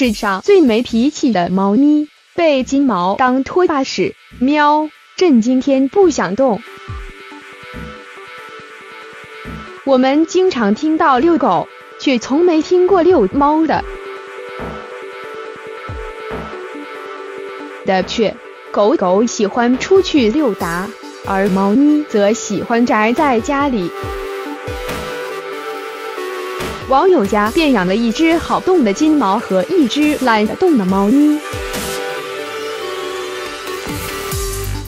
世上最没脾气的猫咪被金毛当拖把使，喵！朕今天不想动。我们经常听到遛狗，却从没听过遛猫的。的确，狗狗喜欢出去溜达，而猫咪则喜欢宅在家里。网友家便养了一只好动的金毛和一只懒得动的猫咪。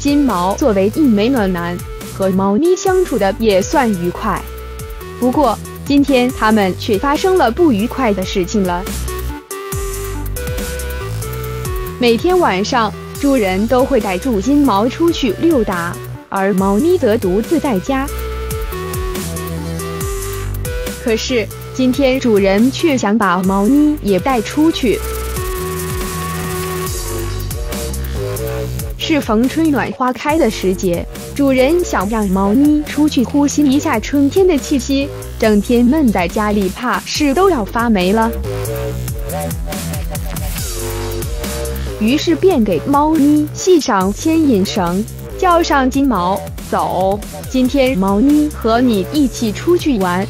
金毛作为一枚暖男，和猫咪相处的也算愉快。不过，今天他们却发生了不愉快的事情了。每天晚上，主人都会带住金毛出去溜达，而猫咪则独自在家。可是今天主人却想把猫咪也带出去。适逢春暖花开的时节，主人想让猫咪出去呼吸一下春天的气息，整天闷在家里，怕是都要发霉了。于是便给猫咪系上牵引绳，叫上金毛，走，今天猫咪和你一起出去玩。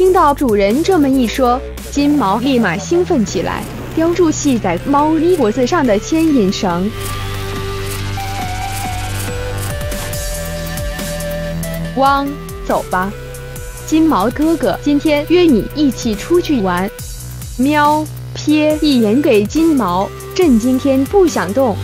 听到主人这么一说，金毛立马兴奋起来，叼住系在猫咪脖子上的牵引绳。汪，走吧，金毛哥哥，今天约你一起出去玩。喵，瞥一眼给金毛。朕今天不想动。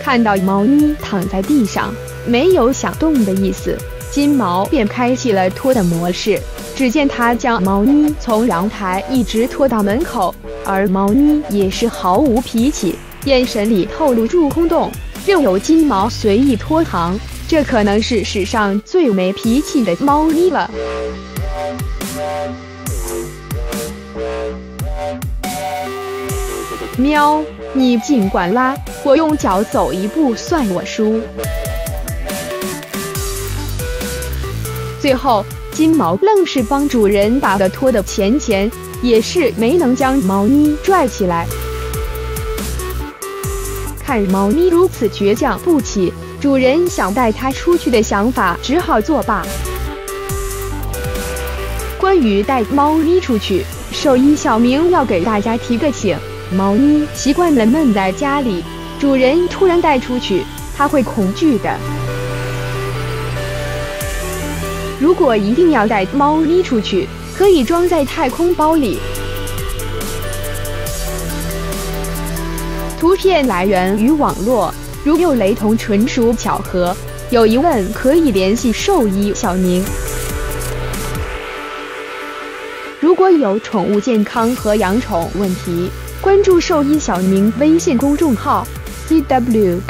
看到猫咪躺在地上，没有想动的意思，金毛便开启了拖的模式。只见他将猫咪从阳台一直拖到门口，而猫咪也是毫无脾气，眼神里透露住空洞，任由金毛随意拖行。这可能是史上最没脾气的猫咪了。喵，你尽管拉，我用脚走一步算我输。最后，金毛愣是帮主人把的拖得前前，也是没能将猫咪拽起来。看猫咪如此倔强不起，主人想带它出去的想法只好作罢。关于带猫咪出去，兽医小明要给大家提个醒。猫咪习惯了闷在家里，主人突然带出去，它会恐惧的。如果一定要带猫咪出去，可以装在太空包里。图片来源于网络，如有雷同，纯属巧合。有疑问可以联系兽医小宁。如果有宠物健康和养宠问题。关注兽医小宁微信公众号 cwxlzj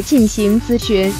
进行咨询。